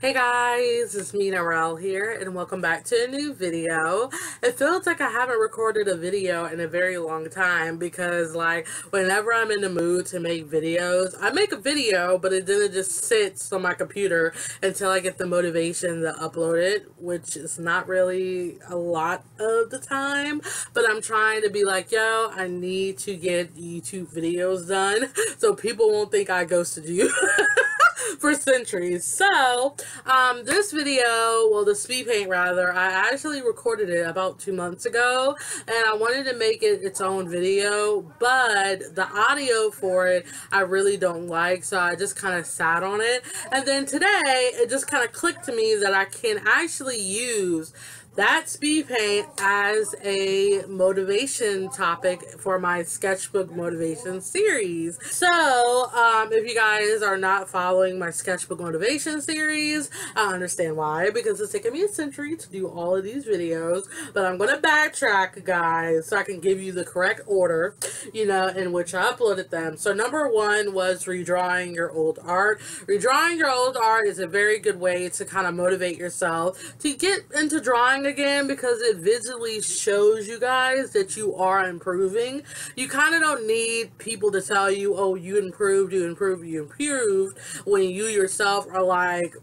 Hey guys, it's me Nyrelle here and welcome back to a new video. It feels like I haven't recorded a video in a very long time because like whenever I'm in the mood to make videos, I make a video but it then it just sits on my computer until I get the motivation to upload it, which is not really a lot of the time, but I'm trying to be like, yo, I need to get YouTube videos done so people won't think I ghosted you. for centuries. So, um, this video, well, the speed paint rather, I actually recorded it about two months ago, and I wanted to make it its own video, but the audio for it I really don't like, so I just kind of sat on it. And then today, it just kind of clicked to me that I can actually use that speed paint as a motivation topic for my sketchbook motivation series. So, um, if you guys are not following my sketchbook motivation series, I understand why, because it's taken me a century to do all of these videos, but I'm going to backtrack, guys, so I can give you the correct order, you know, in which I uploaded them. So, number one was redrawing your old art. Redrawing your old art is a very good way to kind of motivate yourself to get into drawing again because it visually shows you guys that you are improving. You kind of don't need people to tell you, oh, you improved, you improved, you improved, when you yourself are like,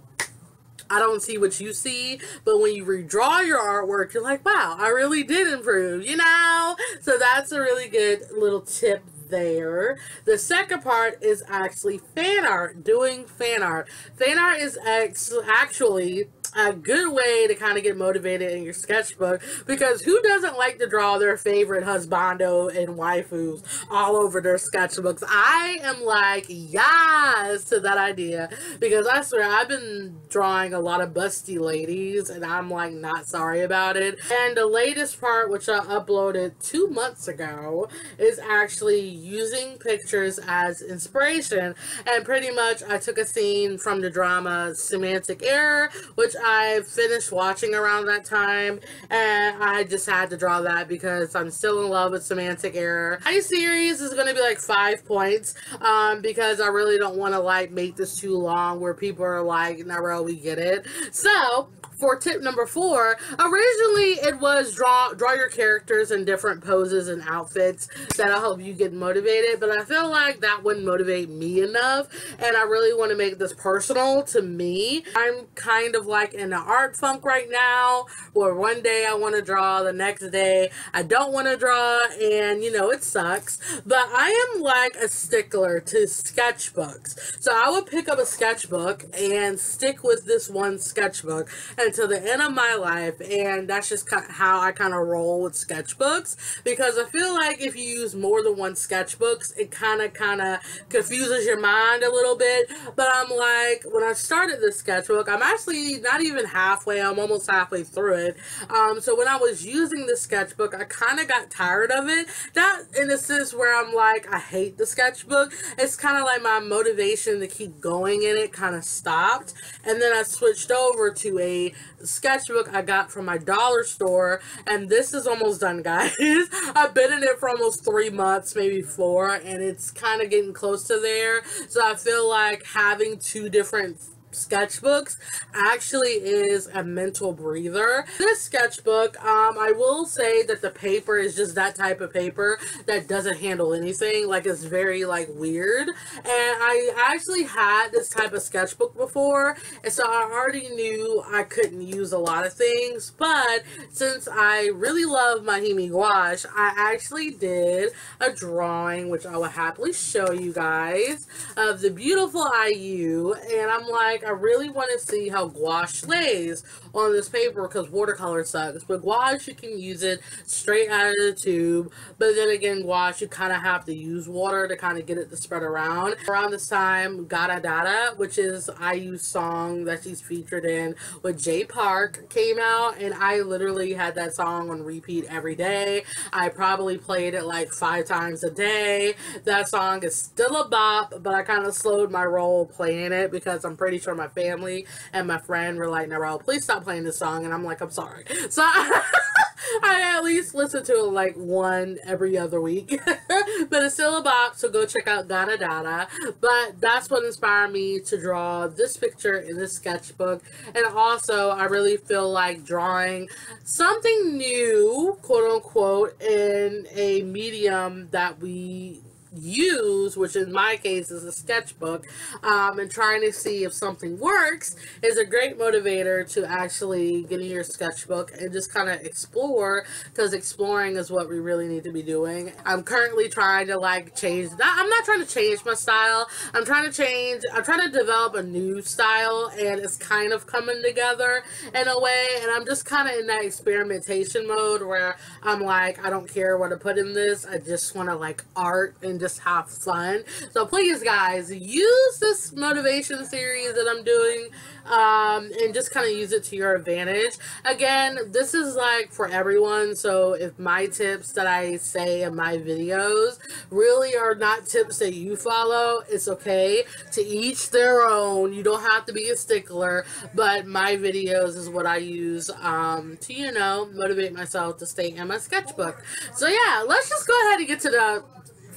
I don't see what you see, but when you redraw your artwork, you're like, wow, I really did improve, you know? So that's a really good little tip there. The second part is actually fan art, doing fan art. Fan art is actually a good way to kind of get motivated in your sketchbook because who doesn't like to draw their favorite husbando and waifus all over their sketchbooks? I am like, yes to that idea because I swear I've been drawing a lot of busty ladies and I'm like not sorry about it. And the latest part, which I uploaded two months ago, is actually using pictures as inspiration. And pretty much I took a scene from the drama Semantic Error, which I finished watching around that time, and I just had to draw that because I'm still in love with Semantic Error. My series is going to be like five points um, because I really don't want to like make this too long where people are like, Nyrelle, we get it. So, for tip number four, originally it was draw draw your characters in different poses and outfits that'll help you get motivated, but I feel like that wouldn't motivate me enough, and I really want to make this personal to me. I'm kind of like in the art funk right now, where one day I want to draw, the next day I don't want to draw, and you know, it sucks, but I am like a stickler to sketchbooks. So I would pick up a sketchbook and stick with this one sketchbook until the end of my life, and that's just how I kind of roll with sketchbooks because I feel like if you use more than one sketchbooks, it kind of kind of confuses your mind a little bit. But I'm like, when I started this sketchbook, I'm actually not even halfway. I'm almost halfway through it. Um, so when I was using the sketchbook, I kind of got tired of it. Not in a sense where I'm like, I hate the sketchbook. It's kind of like my motivation to keep going in it kind of stopped, and then I switched over to a sketchbook I got from my dollar store, and this is almost done, guys. I've been in it for almost three months, maybe four, and it's kind of getting close to there. So I feel like having two different sketchbooks actually is a mental breather. This sketchbook, um, I will say that the paper is just that type of paper that doesn't handle anything. Like it's very like weird. And I actually had this type of sketchbook before, and so I already knew I couldn't use a lot of things. But since I really love my Himi gouache, I actually did a drawing, which I will happily show you guys, of the beautiful IU. And I'm like, I really want to see how gouache lays on this paper because watercolor sucks. But gouache, you can use it straight out of the tube. But then again, gouache, you kind of have to use water to kind of get it to spread around. Around this time, Ganadara, which is IU's song that she's featured in with Jay Park, came out. And I literally had that song on repeat every day. I probably played it like five times a day. That song is still a bop, but I kind of slowed my roll playing it because I'm pretty sure my family and my friend were like, Nyrelle, please stop playing this song. And I'm like, I'm sorry. So I at least listen to it like one every other week. but it's still a box, so go check out Ganadara. But that's what inspired me to draw this picture in this sketchbook. And also, I really feel like drawing something new, quote unquote, in a medium that we use, which in my case is a sketchbook, um, and trying to see if something works is a great motivator to actually get in your sketchbook and just kind of explore because exploring is what we really need to be doing. I'm currently trying to like change that. I'm not trying to change my style. I'm trying to change, I'm trying to develop a new style and it's kind of coming together in a way. And I'm just kind of in that experimentation mode where I'm like, I don't care what to put in this. I just want to like art and just have fun. So please, guys, use this motivation series that I'm doing um, and just kind of use it to your advantage. Again, this is like for everyone. So if my tips that I say in my videos really are not tips that you follow, it's okay. To each their own. You don't have to be a stickler, but my videos is what I use um, to, you know, motivate myself to stay in my sketchbook. So yeah, let's just go ahead and get to the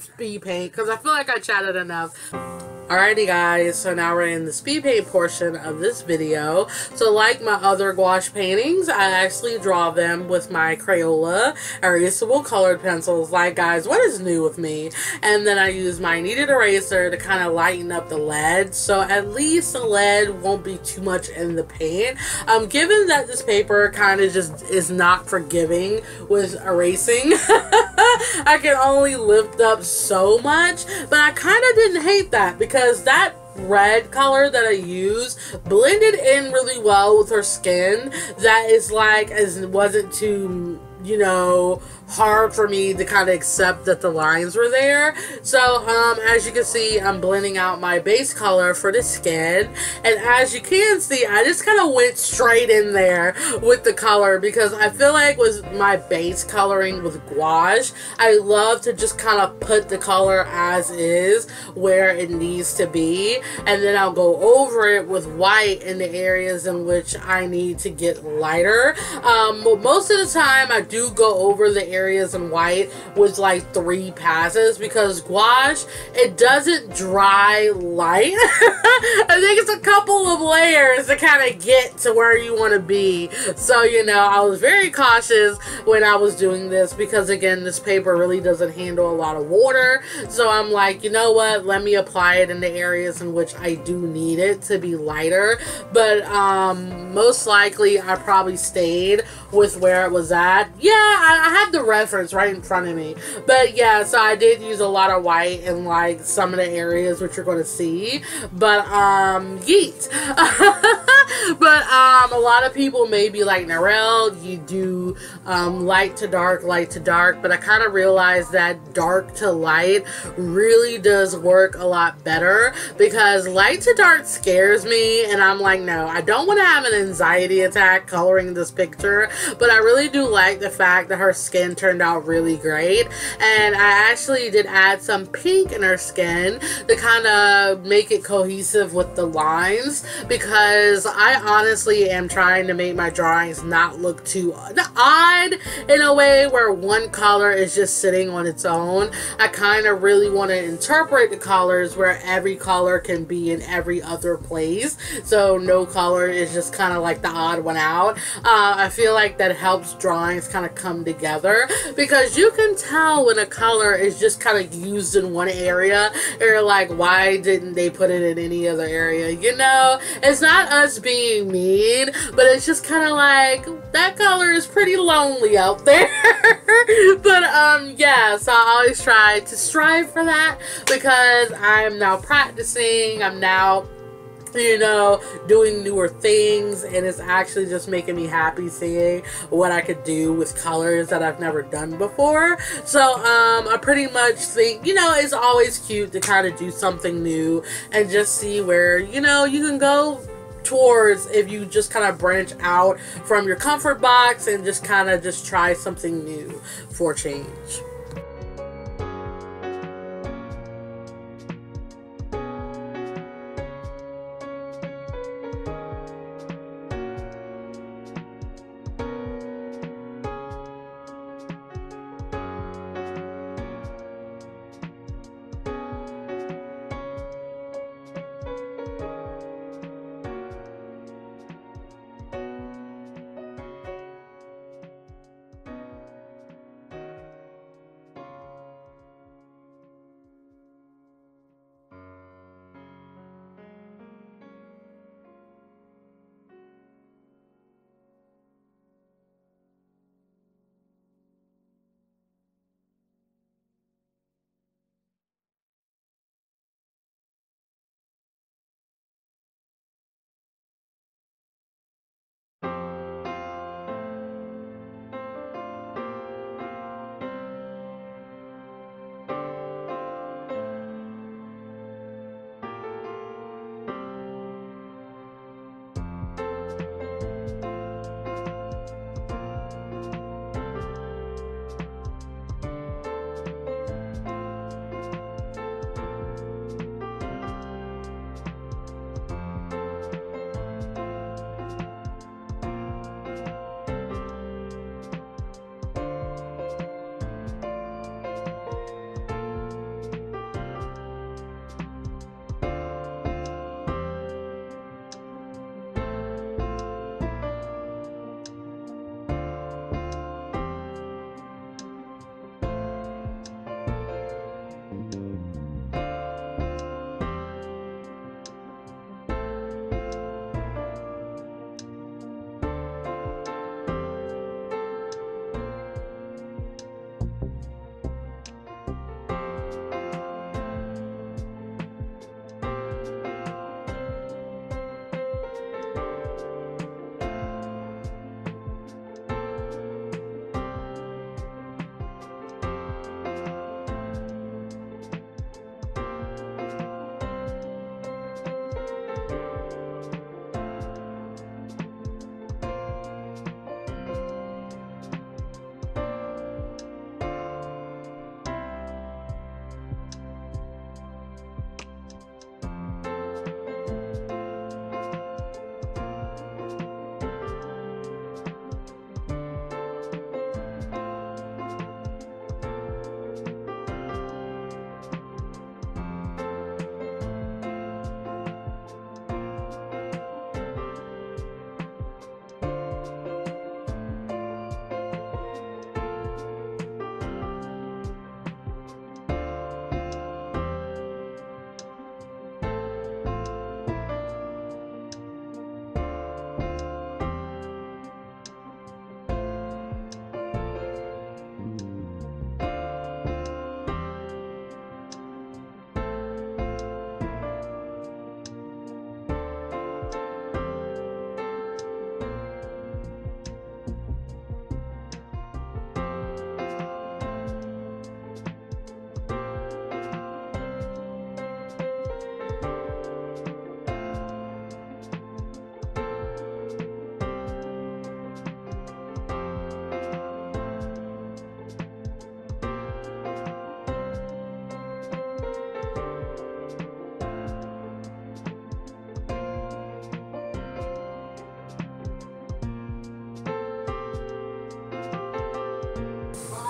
speed paint because I feel like I chatted enough. Alrighty guys, so now we're in the speed paint portion of this video. So like my other gouache paintings, I actually draw them with my Crayola erasable colored pencils. Like guys, what is new with me? And then I use my kneaded eraser to kind of lighten up the lead. So at least the lead won't be too much in the paint. Um, given that this paper kind of just is not forgiving with erasing, I can only lift up so much. But I kind of didn't hate that because because that red color that I use blended in really well with her skin that is like as wasn't too you know hard for me to kind of accept that the lines were there. So, um, as you can see, I'm blending out my base color for the skin. And as you can see, I just kind of went straight in there with the color because I feel like with my base coloring with gouache, I love to just kind of put the color as is where it needs to be. And then I'll go over it with white in the areas in which I need to get lighter. Um, most of the time, I do go over the areas in white with like three passes because gouache, it doesn't dry light. I think it's a couple of layers to kind of get to where you want to be. So, you know, I was very cautious when I was doing this because, again, this paper really doesn't handle a lot of water. So I'm like, you know what? Let me apply it in the areas in which I do need it to be lighter. But um, most likely, I probably stayed with where it was at. Yeah, I, I had the reference right in front of me. But yeah, so I did use a lot of white in like some of the areas which you're going to see. But um, yeet. but um, a lot of people may be like, Nyrelle, you do um, light to dark, light to dark. But I kind of realized that dark to light really does work a lot better because light to dark scares me. And I'm like, no, I don't want to have an anxiety attack coloring this picture. But I really do like the fact that her skin turned out really great. And I actually did add some pink in her skin to kind of make it cohesive with the lines because I honestly am trying to make my drawings not look too odd in a way where one color is just sitting on its own. I kind of really want to interpret the colors where every color can be in every other place. So no color is just kind of like the odd one out. Uh, I feel like that helps drawings kind of come together because you can tell when a color is just kind of used in one area you're like why didn't they put it in any other area you know? It's not us being mean but it's just kind of like that color is pretty lonely out there. But um yeah so I always try to strive for that because I'm now practicing I'm now you know, doing newer things, and it's actually just making me happy seeing what I could do with colors that I've never done before. So, um, I pretty much think, you know, it's always cute to kind of do something new and just see where, you know, you can go towards if you just kind of branch out from your comfort box and just kind of just try something new for change.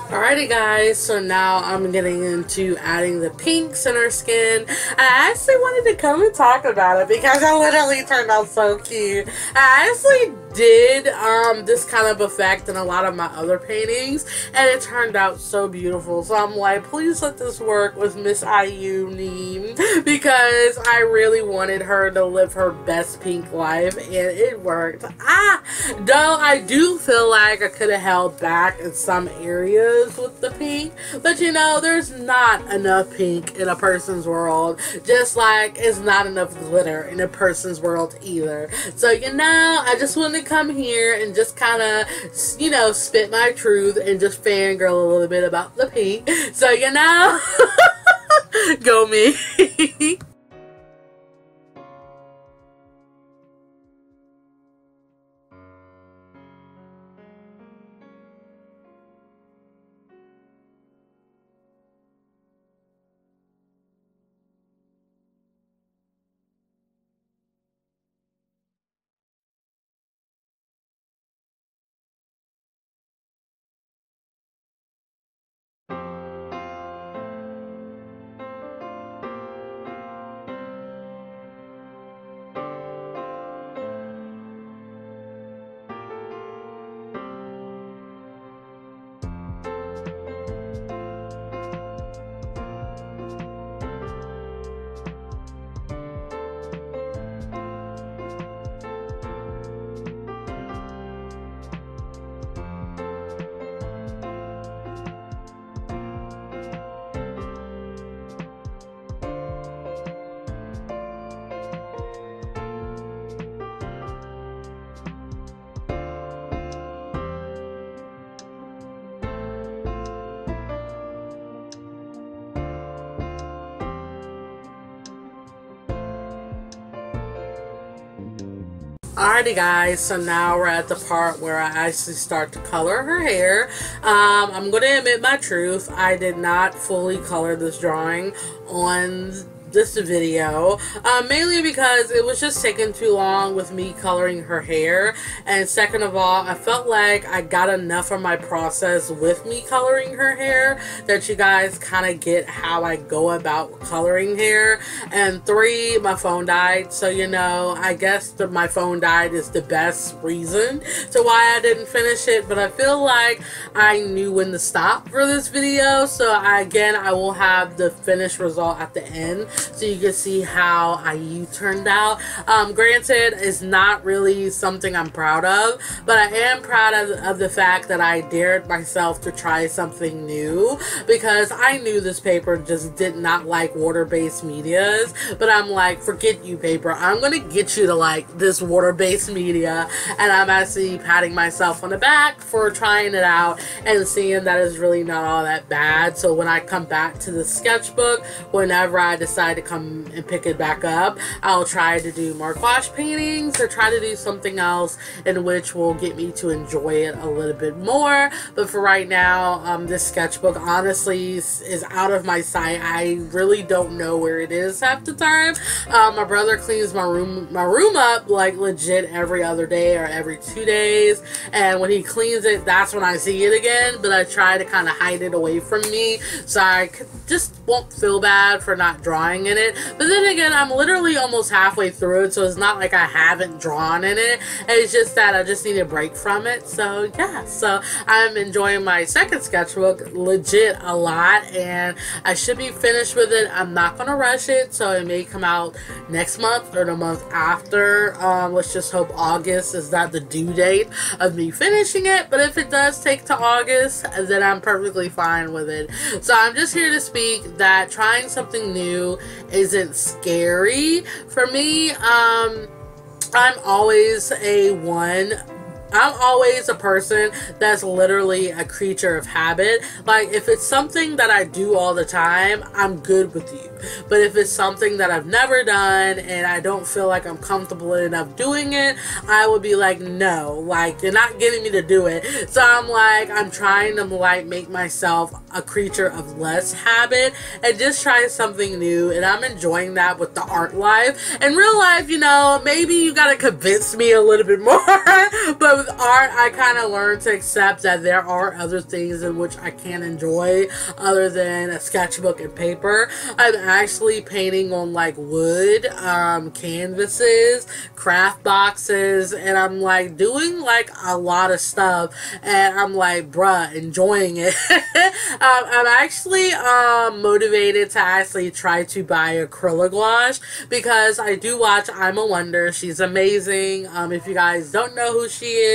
Alrighty guys, so now I'm getting into adding the pinks in her skin. I actually wanted to come and talk about it because it literally turned out so cute. I actually did um, this kind of effect in a lot of my other paintings and it turned out so beautiful. So I'm like, please let this work with Miss IU Neem because I really wanted her to live her best pink life and it worked. Ah, though I do feel like I could have held back in some areas with the pink, but you know, there's not enough pink in a person's world, just like it's not enough glitter in a person's world either. So you know, I just wanted to come here and just kind of, you know, spit my truth and just fangirl a little bit about the pink. So you know, go me. Alrighty guys, so now we're at the part where I actually start to color her hair. Um, I'm going to admit my truth. I did not fully color this drawing on this video uh, mainly because it was just taking too long with me coloring her hair. And second of all I felt like I got enough of my process with me coloring her hair that you guys kind of get how I go about coloring hair. And three my phone died. So you know I guess that my phone died is the best reason to why I didn't finish it. But I feel like I knew when to stop for this video. So I, again I will have the finished result at the end so you can see how IU turned out. Um, granted, it's not really something I'm proud of, but I am proud of, of the fact that I dared myself to try something new because I knew this paper just did not like water-based medias, but I'm like, forget you paper, I'm gonna get you to like this water-based media, and I'm actually patting myself on the back for trying it out and seeing that it's really not all that bad. So when I come back to the sketchbook, whenever I decide to come and pick it back up, I'll try to do more gouache paintings or try to do something else in which will get me to enjoy it a little bit more. But for right now, um, this sketchbook honestly is, is, out of my sight. I really don't know where it is half the time. Um, my brother cleans my room my room up like legit every other day or every two days, and when he cleans it, that's when I see it again. But I try to kind of hide it away from me so I just won't feel bad for not drawing in it. But then again, I'm literally almost halfway through it, so it's not like I haven't drawn in it. It's just that I just need a break from it. So yeah, so I'm enjoying my second sketchbook legit a lot, and I should be finished with it. I'm not gonna rush it, so it may come out next month or the month after. Um, let's just hope August is not the due date of me finishing it. But if it does take to August, then I'm perfectly fine with it. So I'm just here to speak that trying something new isn't scary. For me, um, I'm always a one I'm always a person that's literally a creature of habit. Like, if it's something that I do all the time, I'm good with you. But if it's something that I've never done and I don't feel like I'm comfortable enough doing it, I would be like, no, like, you're not getting me to do it. So I'm like, I'm trying to, like, make myself a creature of less habit and just try something new. And I'm enjoying that with the art life. In real life, you know, maybe you gotta convince me a little bit more but with art, I kind of learned to accept that there are other things in which I can enjoy other than a sketchbook and paper. I'm actually painting on like wood, um, canvases, craft boxes, and I'm like doing like a lot of stuff, and I'm like, bruh, enjoying it. um, I'm actually um, motivated to actually try to buy acrylic gouache because I do watch Iamawonder. She's amazing. Um, if you guys don't know who she is,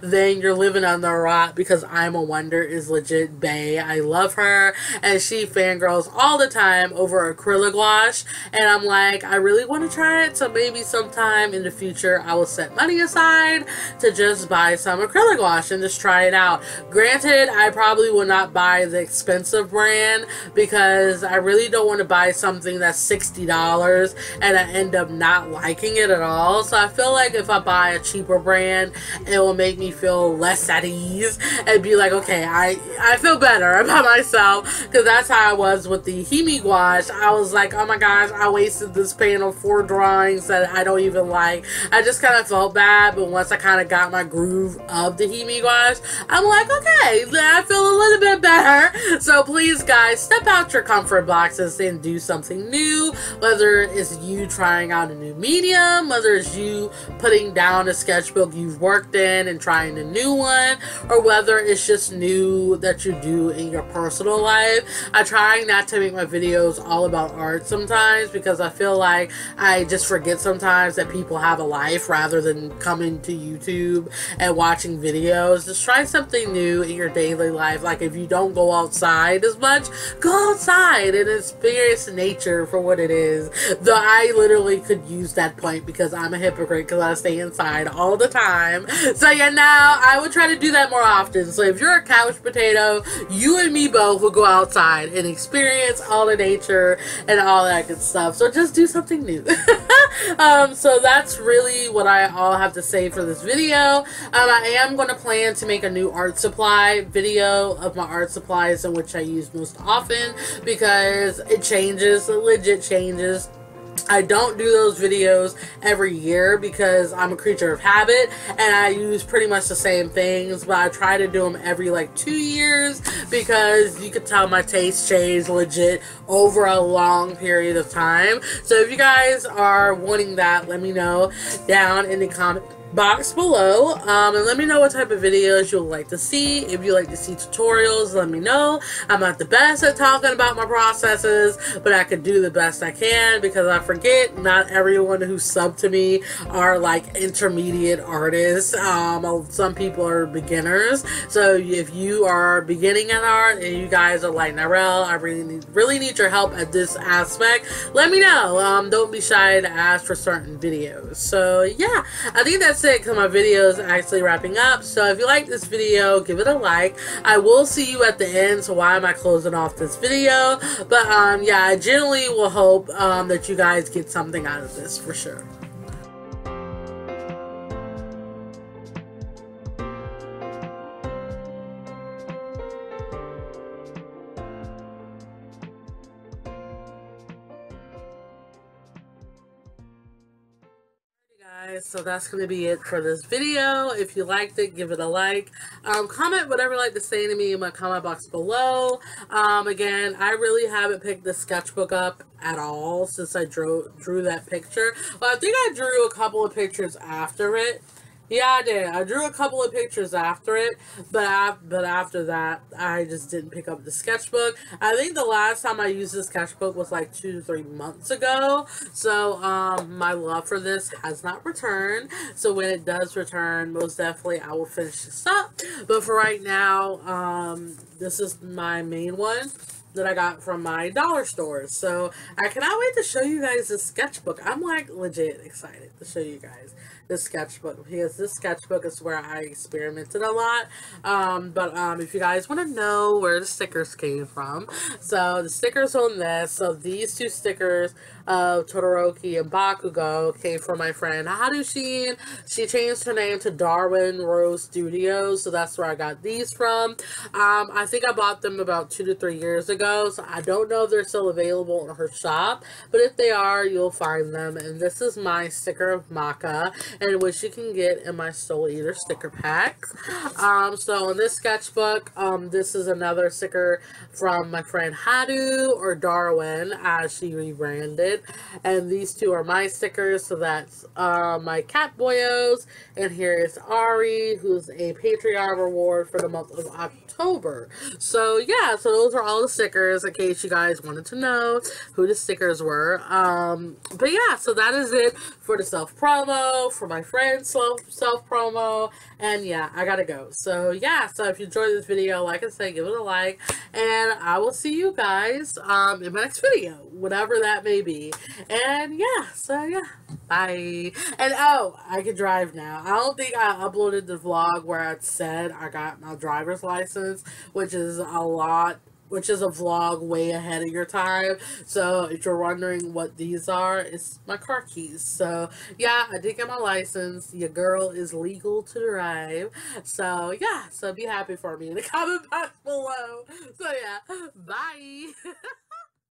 then you're living on the rock because Iamawonder is legit bae. I love her and she fangirls all the time over acrylic gouache and I'm like, I really want to try it so maybe sometime in the future I will set money aside to just buy some acrylic gouache and just try it out. Granted, I probably will not buy the expensive brand because I really don't want to buy something that's $60 and I end up not liking it at all. So I feel like if I buy a cheaper brand, it will make me feel less at ease and be like, okay, I, I feel better about myself because that's how I was with the Himi gouache. I was like, oh my gosh, I wasted this paint on four drawings that I don't even like. I just kind of felt bad, but once I kind of got my groove of the Himi gouache, I'm like, okay, I feel a little bit better. So please, guys, step out your comfort boxes and do something new, whether it's you trying out a new medium, whether it's you putting down a sketchbook you've worked and trying a new one, or whether it's just new that you do in your personal life. I try not to make my videos all about art sometimes because I feel like I just forget sometimes that people have a life rather than coming to YouTube and watching videos. Just try something new in your daily life. Like if you don't go outside as much, go outside and experience nature for what it is. Though I literally could use that point because I'm a hypocrite because I stay inside all the time. So yeah, now I would try to do that more often. So if you're a couch potato, you and me both will go outside and experience all the nature and all that good stuff. So just do something new. um, so that's really what I all have to say for this video. Um, I am going to plan to make a new art supply video of my art supplies in which I use most often because it changes, it legit changes I don't do those videos every year because I'm a creature of habit and I use pretty much the same things, but I try to do them every like two years because you could tell my taste changed legit over a long period of time. So if you guys are wanting that, let me know down in the comment box below um, and let me know what type of videos you'll like to see. If you like to see tutorials, let me know. I'm not the best at talking about my processes, but I can do the best I can because I forget not everyone who sub to me are like intermediate artists. Um, some people are beginners. So if you are beginning in art and you guys are like, Nyrelle, I really need, really need your help at this aspect, let me know. Um, don't be shy to ask for certain videos. So yeah, I think that's it because my video is actually wrapping up. So if you like this video, give it a like. I will see you at the end, so why am I closing off this video? But um, yeah, I generally will hope um, that you guys get something out of this for sure. Guys so that's going to be it for this video. If you liked it give it a like. Um, comment whatever you like to say to me in my comment box below. Um, again I really haven't picked the sketchbook up at all since I drew drew that picture well I think I drew a couple of pictures after it yeah, I did. I drew a couple of pictures after it, but I, but after that, I just didn't pick up the sketchbook. I think the last time I used the sketchbook was like two to three months ago. So, um, my love for this has not returned. So when it does return, most definitely I will finish this up. But for right now, um, this is my main one that I got from my dollar store. So I cannot wait to show you guys this sketchbook. I'm like legit excited to show you guys this sketchbook because this sketchbook is where I experimented a lot. Um, but um, if you guys want to know where the stickers came from, so the stickers on this, so these two stickers of Todoroki and Bakugo came from my friend Harushine. She changed her name to Darwin Rose Studios, so that's where I got these from. Um, I think I bought them about two to three years ago, so I don't know if they're still available in her shop, but if they are, you'll find them. And this is my sticker of Maka, and which you can get in my Soul Eater sticker packs. Um, so in this sketchbook, um, this is another sticker from my friend Hadu or Darwin as she rebranded. And these two are my stickers. So that's uh, my cat boyos. And here is Ari, who's a Patreon reward for the month of October. So yeah, so those are all the stickers in case you guys wanted to know who the stickers were. Um, but yeah, so that is it for the self promo, for my friend's self self promo, and yeah, I gotta go. So yeah, so if you enjoyed this video, like I said, give it a like, and I will see you guys um, in my next video, whatever that may be. And yeah, so yeah, bye. And oh, I can drive now. I don't think I uploaded the vlog where I said I got my driver's license, which is a lot which is a vlog way ahead of your time. So if you're wondering what these are, it's my car keys. So yeah, I did get my license. Your girl is legal to drive. So yeah, so be happy for me in the comment box below. So yeah, bye.